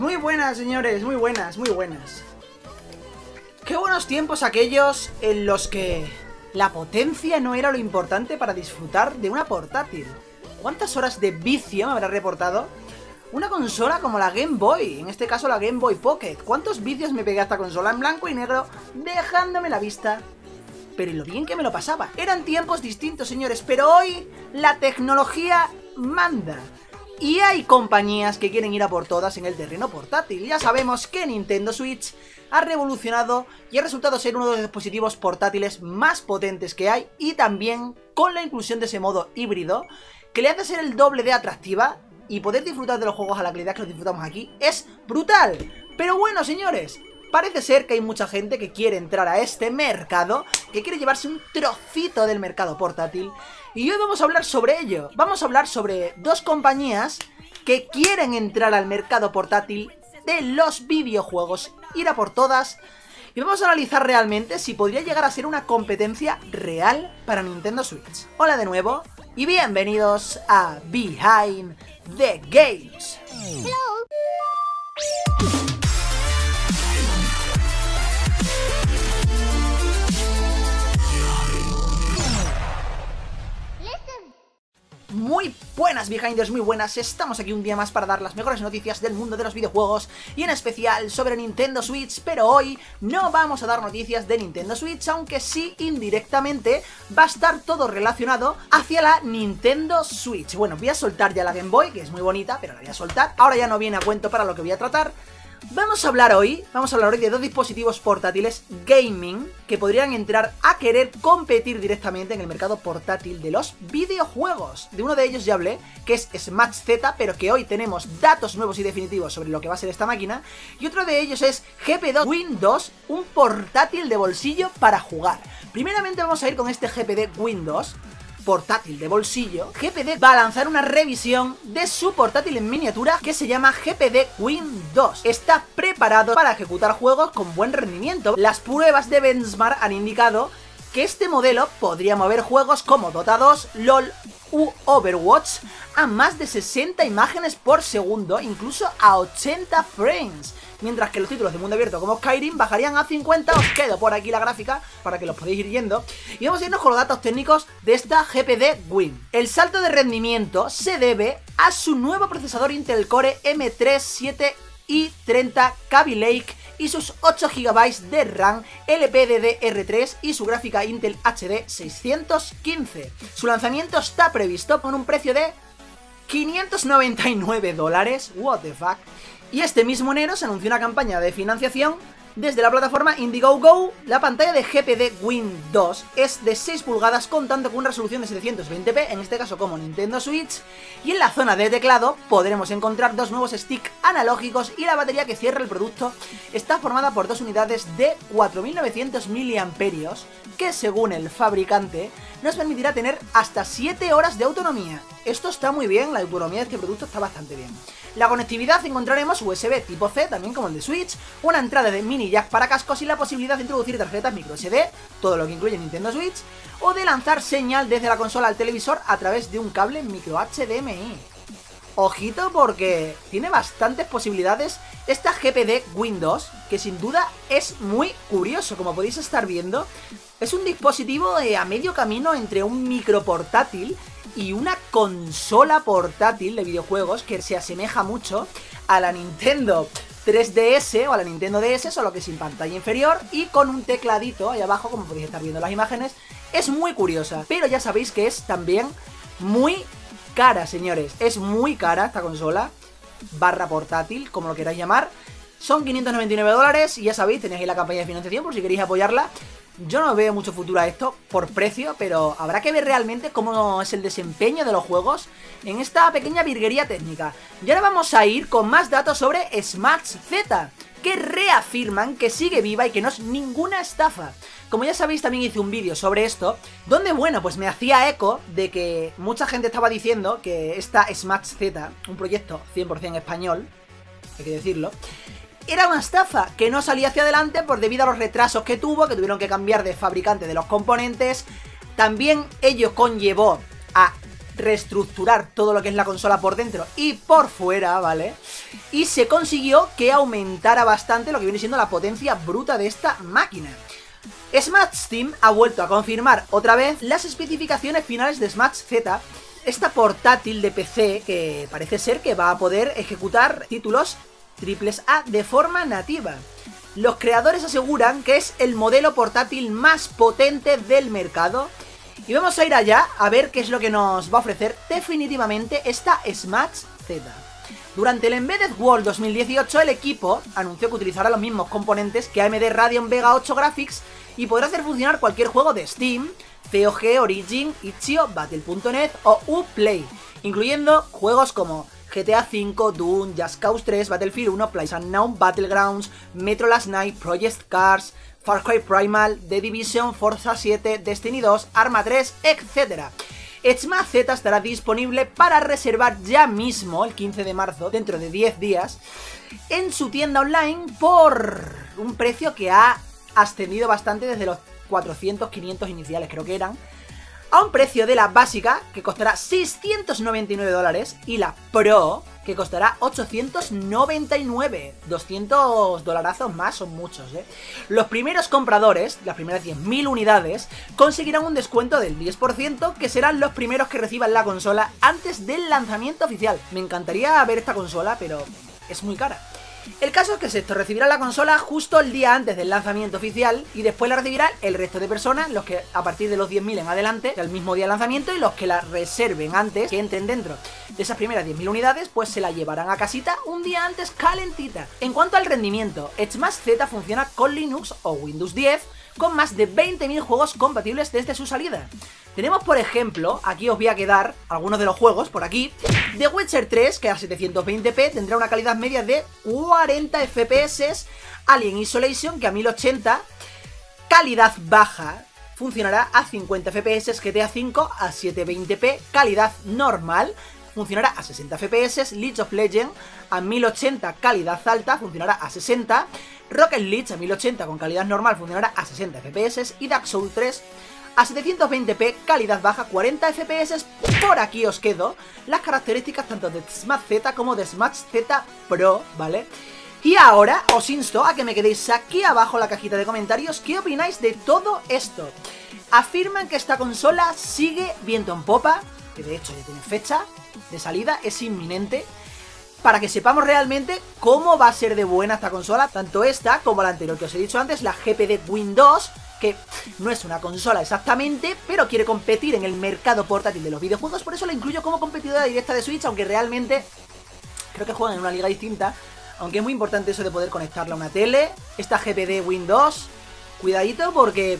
Muy buenas, señores, muy buenas, muy buenas. Qué buenos tiempos aquellos en los que la potencia no era lo importante para disfrutar de una portátil. ¿Cuántas horas de vicio me habrá reportado una consola como la Game Boy, en este caso la Game Boy Pocket. ¿Cuántos vicios me pegué a esta consola en blanco y negro, dejándome la vista? Pero y lo bien que me lo pasaba. Eran tiempos distintos, señores, pero hoy la tecnología manda. Y hay compañías que quieren ir a por todas en el terreno portátil. Ya sabemos que Nintendo Switch ha revolucionado y ha resultado ser uno de los dispositivos portátiles más potentes que hay y también con la inclusión de ese modo híbrido que le hace ser el doble de atractiva y poder disfrutar de los juegos a la calidad que los disfrutamos aquí es brutal. Pero bueno, señores, parece ser que hay mucha gente que quiere entrar a este mercado, que quiere llevarse un trocito del mercado portátil. Y hoy vamos a hablar sobre ello. Vamos a hablar sobre dos compañías que quieren entrar al mercado portátil de los videojuegos, ir a por todas. Y vamos a analizar realmente si podría llegar a ser una competencia real para Nintendo Switch. Hola de nuevo y bienvenidos a Behind the Games. Behinders, muy buenas, estamos aquí un día más para dar las mejores noticias del mundo de los videojuegos y en especial sobre Nintendo Switch, pero hoy no vamos a dar noticias de Nintendo Switch, aunque sí indirectamente va a estar todo relacionado hacia la Nintendo Switch. Bueno, voy a soltar ya la Game Boy, que es muy bonita, pero la voy a soltar, ahora ya no viene a cuento para lo que voy a tratar, Vamos a hablar hoy, vamos a hablar hoy de dos dispositivos portátiles gaming que podrían entrar a querer competir directamente en el mercado portátil de los videojuegos. De uno de ellos ya hablé, que es Smash Z, pero que hoy tenemos datos nuevos y definitivos sobre lo que va a ser esta máquina. Y otro de ellos es GP2 Windows, un portátil de bolsillo para jugar. Primeramente vamos a ir con este GPD Windows, portátil de bolsillo, GPD va a lanzar una revisión de su portátil en miniatura que se llama GPD Win 2. Está preparado para ejecutar juegos con buen rendimiento. Las pruebas de benchmark han indicado que este modelo podría mover juegos como Dota 2, LOL u Overwatch a más de 60 imágenes por segundo, incluso a 80 frames mientras que los títulos de mundo abierto como Skyrim bajarían a 50, os quedo por aquí la gráfica para que los podáis ir yendo. Y vamos a irnos con los datos técnicos de esta GPD Win. El salto de rendimiento se debe a su nuevo procesador Intel Core M3 7i30 Kaby Lake y sus 8 GB de RAM LPDDR3 y su gráfica Intel HD 615. Su lanzamiento está previsto con un precio de 599 dólares, what the fuck, y este mismo enero se anunció una campaña de financiación desde la plataforma Indiegogo, la pantalla de GPD Win 2 es de 6 pulgadas contando con una resolución de 720p, en este caso como Nintendo Switch, y en la zona de teclado podremos encontrar dos nuevos sticks analógicos y la batería que cierra el producto está formada por dos unidades de 4900 mAh que según el fabricante nos permitirá tener hasta 7 horas de autonomía. Esto está muy bien, la autonomía de este producto está bastante bien. La conectividad encontraremos USB tipo C, también como el de Switch, una entrada de mini jack para cascos y la posibilidad de introducir tarjetas micro SD, todo lo que incluye Nintendo Switch, o de lanzar señal desde la consola al televisor a través de un cable micro HDMI. Ojito porque tiene bastantes posibilidades esta GPD Windows, que sin duda es muy curioso, como podéis estar viendo. Es un dispositivo eh, a medio camino entre un micro portátil y una consola portátil de videojuegos que se asemeja mucho a la Nintendo 3DS o a la Nintendo DS, solo que sin pantalla inferior y con un tecladito ahí abajo, como podéis estar viendo las imágenes. Es muy curiosa, pero ya sabéis que es también muy cara, señores. Es muy cara esta consola, barra portátil, como lo queráis llamar. Son 599 dólares y ya sabéis, tenéis ahí la campaña de financiación por si queréis apoyarla. Yo no veo mucho futuro a esto por precio, pero habrá que ver realmente cómo es el desempeño de los juegos en esta pequeña virguería técnica. Y ahora vamos a ir con más datos sobre Smash Z, que reafirman que sigue viva y que no es ninguna estafa. Como ya sabéis, también hice un vídeo sobre esto, donde, bueno, pues me hacía eco de que mucha gente estaba diciendo que esta Smash Z, un proyecto 100% español, hay que decirlo, era una estafa que no salía hacia adelante por debido a los retrasos que tuvo, que tuvieron que cambiar de fabricante de los componentes. También ello conllevó a reestructurar todo lo que es la consola por dentro y por fuera, ¿vale? Y se consiguió que aumentara bastante lo que viene siendo la potencia bruta de esta máquina. Smash Steam ha vuelto a confirmar otra vez las especificaciones finales de Smash Z, esta portátil de PC que parece ser que va a poder ejecutar títulos triples A de forma nativa. Los creadores aseguran que es el modelo portátil más potente del mercado y vamos a ir allá a ver qué es lo que nos va a ofrecer definitivamente esta Smash Z. Durante el Embedded World 2018 el equipo anunció que utilizará los mismos componentes que AMD Radeon Vega 8 Graphics y podrá hacer funcionar cualquier juego de Steam, COG, Origin, Itch.io, Battle.net o Uplay, incluyendo juegos como GTA V, Doom, Just Cause 3, Battlefield 1, PlayStation Battlegrounds, Metro Last Night, Project Cars, Far Cry Primal, The Division, Forza 7, Destiny 2, Arma 3, etc. Xma Z estará disponible para reservar ya mismo, el 15 de marzo, dentro de 10 días, en su tienda online por un precio que ha ascendido bastante desde los 400, 500 iniciales creo que eran, a un precio de la básica que costará 699 dólares y la Pro que costará 899. 200 dolarazos más son muchos, ¿eh? Los primeros compradores, las primeras 10.000 unidades, conseguirán un descuento del 10% que serán los primeros que reciban la consola antes del lanzamiento oficial. Me encantaría ver esta consola, pero es muy cara. El caso es que esto, recibirá la consola justo el día antes del lanzamiento oficial y después la recibirá el resto de personas, los que a partir de los 10.000 en adelante, el mismo día del lanzamiento, y los que la reserven antes, que entren dentro de esas primeras 10.000 unidades, pues se la llevarán a casita un día antes calentita. En cuanto al rendimiento, Smash Z funciona con Linux o Windows 10, con más de 20.000 juegos compatibles desde su salida. Tenemos, por ejemplo, aquí os voy a quedar algunos de los juegos, por aquí. The Witcher 3, que a 720p tendrá una calidad media de 40 FPS. Alien Isolation, que a 1080, calidad baja, funcionará a 50 FPS. GTA 5 a 720p, calidad normal, funcionará a 60 FPS. League of Legends a 1080, calidad alta, funcionará a 60. Rocket League a 1080 con calidad normal funcionará a 60 FPS. Y Dark Souls 3 a 720p, calidad baja, 40 FPS. Por aquí os quedo las características tanto de Smash Z como de Smash Z Pro, ¿vale? Y ahora os insto a que me quedéis aquí abajo en la cajita de comentarios qué opináis de todo esto. Afirman que esta consola sigue viento en popa, que de hecho ya tiene fecha de salida, es inminente, para que sepamos realmente cómo va a ser de buena esta consola, tanto esta como la anterior que os he dicho antes, la GPD Windows que no es una consola exactamente, pero quiere competir en el mercado portátil de los videojuegos, por eso la incluyo como competidora directa de Switch, aunque realmente creo que juegan en una liga distinta, aunque es muy importante eso de poder conectarla a una tele, esta GPD Windows, cuidadito porque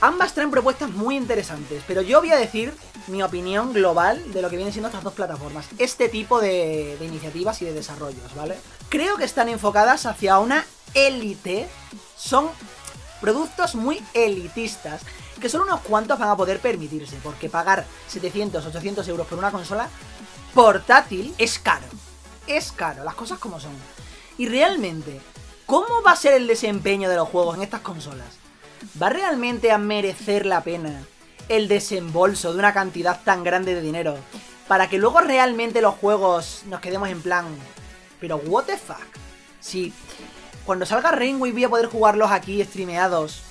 ambas traen propuestas muy interesantes, pero yo voy a decir mi opinión global de lo que vienen siendo estas dos plataformas, este tipo de, de iniciativas y de desarrollos, ¿vale? Creo que están enfocadas hacia una élite, son productos muy elitistas que solo unos cuantos van a poder permitirse, porque pagar 700, 800 euros por una consola portátil es caro. Es caro, las cosas como son. Y realmente, ¿cómo va a ser el desempeño de los juegos en estas consolas? ¿Va realmente a merecer la pena el desembolso de una cantidad tan grande de dinero para que luego realmente los juegos nos quedemos en plan, pero what the fuck? Si cuando salga Rainway voy a poder jugarlos aquí streameados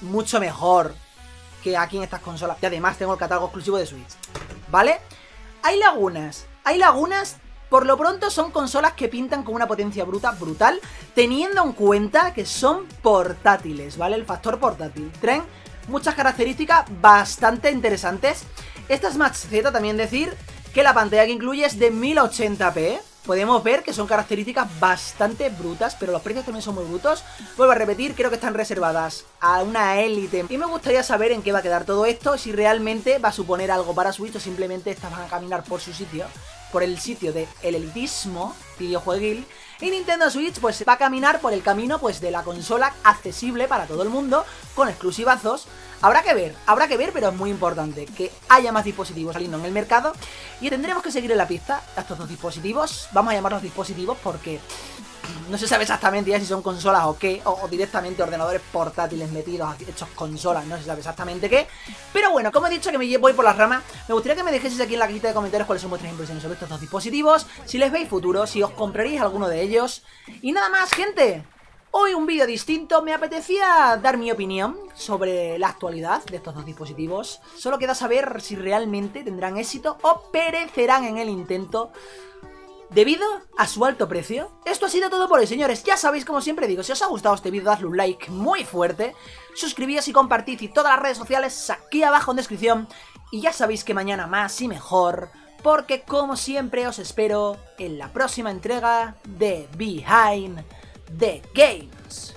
mucho mejor que aquí en estas consolas. Y además tengo el catálogo exclusivo de Switch. ¿Vale? Hay lagunas. Hay lagunas por lo pronto son consolas que pintan con una potencia bruta brutal, teniendo en cuenta que son portátiles, ¿vale? El factor portátil. Traen muchas características bastante interesantes. Esta Smash Z también decir que la pantalla que incluye es de 1080p, podemos ver que son características bastante brutas, pero los precios también son muy brutos. Vuelvo a repetir, creo que están reservadas a una élite. Y me gustaría saber en qué va a quedar todo esto, si realmente va a suponer algo para Switch o simplemente estas van a caminar por su sitio, por el sitio del el elitismo videojueguil. Y Nintendo Switch pues va a caminar por el camino pues de la consola accesible para todo el mundo, con exclusivazos, Habrá que ver, habrá que ver, pero es muy importante que haya más dispositivos saliendo en el mercado y tendremos que seguir en la pista a estos dos dispositivos. Vamos a llamarlos dispositivos porque no se sabe exactamente ya si son consolas o qué, o, directamente ordenadores portátiles metidos, hechos consolas, no se sabe exactamente qué. Pero bueno, como he dicho que me voy por las ramas, me gustaría que me dejéis aquí en la cajita de comentarios cuáles son vuestras impresiones sobre estos dos dispositivos, si les veis futuro, si os compraréis alguno de ellos. Y nada más, gente. Hoy un vídeo distinto, me apetecía dar mi opinión sobre la actualidad de estos dos dispositivos. Solo queda saber si realmente tendrán éxito o perecerán en el intento debido a su alto precio. Esto ha sido todo por hoy, señores. Ya sabéis, como siempre digo, si os ha gustado este vídeo, dadle un like muy fuerte, suscribíos y compartid y todas las redes sociales aquí abajo en descripción. Y ya sabéis que mañana más y mejor, porque como siempre os espero en la próxima entrega de Behind the games.